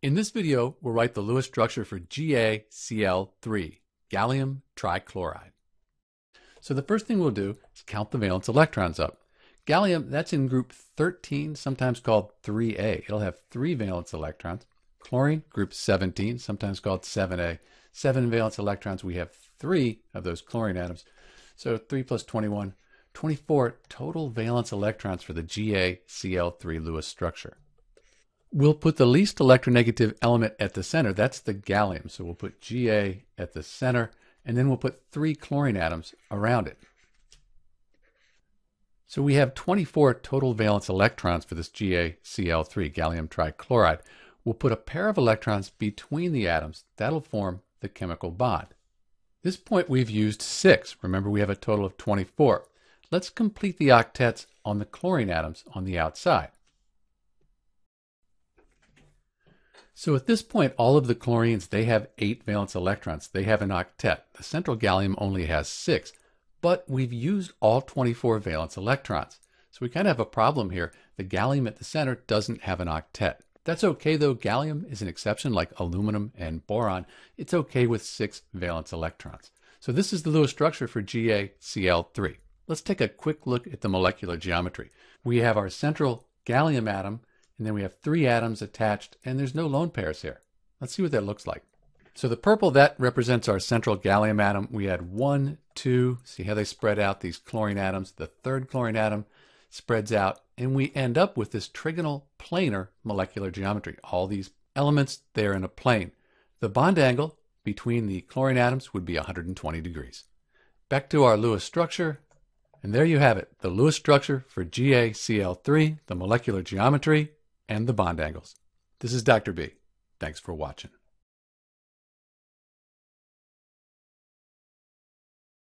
In this video, we'll write the Lewis structure for GaCl3, gallium trichloride. So the first thing we'll do is count the valence electrons up. Gallium, that's in group 13, sometimes called 3A. It'll have three valence electrons. Chlorine, group 17, sometimes called 7A. Seven valence electrons, we have three of those chlorine atoms. So 3 plus 21, 24 total valence electrons for the GaCl3 Lewis structure. We'll put the least electronegative element at the center. That's the gallium. So we'll put Ga at the center, and then we'll put three chlorine atoms around it. So we have 24 total valence electrons for this GaCl3, gallium trichloride. We'll put a pair of electrons between the atoms. That'll form the chemical bond. This point we've used six. Remember, we have a total of 24. Let's complete the octets on the chlorine atoms on the outside. So at this point, all of the chlorines, they have eight valence electrons. They have an octet. The central gallium only has six, but we've used all 24 valence electrons. So we kind of have a problem here. The gallium at the center doesn't have an octet. That's okay though. Gallium is an exception like aluminum and boron. It's okay with six valence electrons. So this is the Lewis structure for GaCl3. Let's take a quick look at the molecular geometry. We have our central gallium atom and then we have three atoms attached, and there's no lone pairs here. Let's see what that looks like. So the purple, that represents our central gallium atom. We had one, two, see how they spread out, these chlorine atoms. The third chlorine atom spreads out, and we end up with this trigonal planar molecular geometry. All these elements, they're in a plane. The bond angle between the chlorine atoms would be 120 degrees. Back to our Lewis structure, and there you have it, the Lewis structure for GaCl3, the molecular geometry, and the bond angles. This is Dr. B. Thanks for watching.